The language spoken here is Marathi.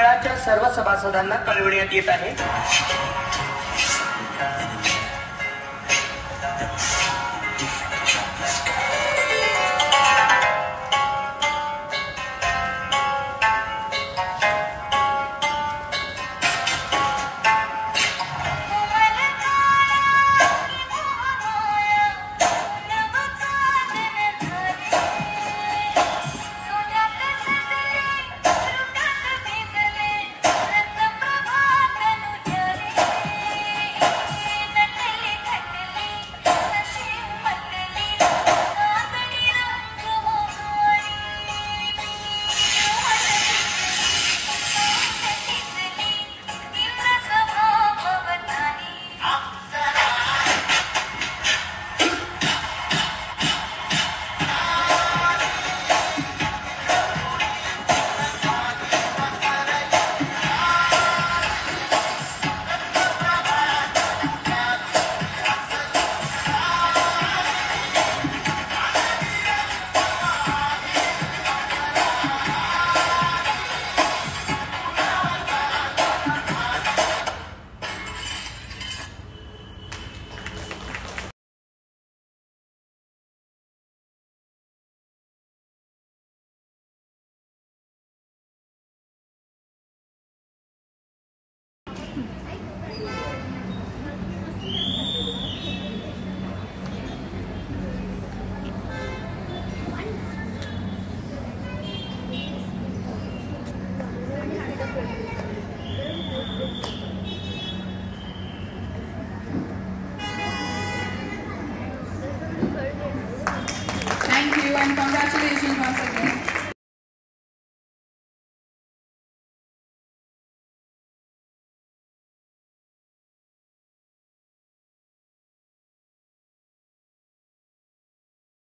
मंडळाच्या सर्व सभासदांना कळविण्यात येत आहे. congratulations once again.